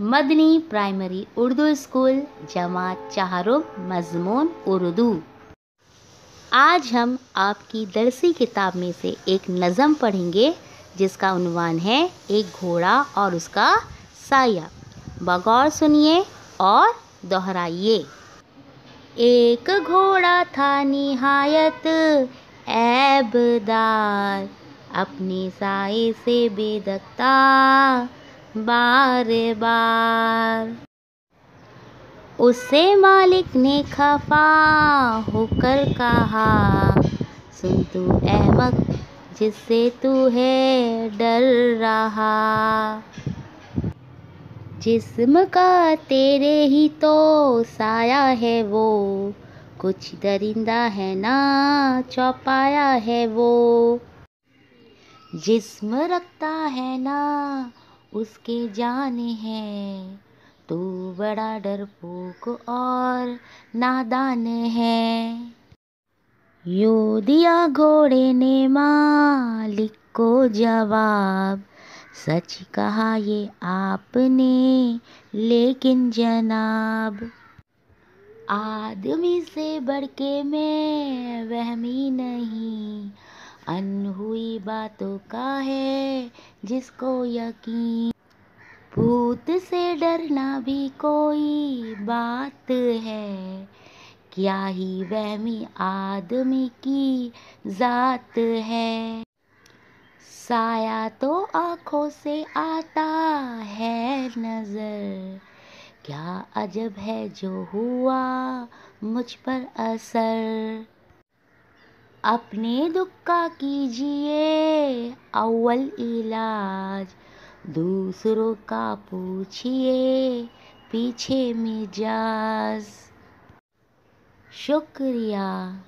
Madani primary Urdu school, जमात चाहरुब मजमून, उर्दू। आज हम आपकी दरसी किताब में से एक नज़म पढ़ेंगे, जिसका उन्वान है एक घोड़ा और उसका साया। बगौर सुनिए और दोहराइए। एक घोड़ा था निहायत, ऐबदार, अपने साए से बेदकता। बार बार। उसे मालिक ने खफा होकर कहा, सुन तू अहमक जिससे तू है डर रहा। जिस्म का तेरे ही तो साया है वो, कुछ दरिंदा है ना चौपाया है वो। जिस्म रखता है ना उसके जान है। तू बड़ा डरपोक और नादान है। यो दिया घोड़े ने मालिक को जवाब, सच कहा ये आपने, लेकिन जनाब। आदमी से बढ़ के मैं वहमी नहीं। अन हुई बातों का है, जिसको यकीन। भूत से डरना भी कोई बात है। क्या ही वहमी आदमी की जात है। साया तो आँखों से आता है नज़र। क्या अजब है जो हुआ मुझ पर असर। अपने दुख का कीजिए अव्वल इलाज। दूसरों का पूछिए पीछे मिजाज। शुक्रिया।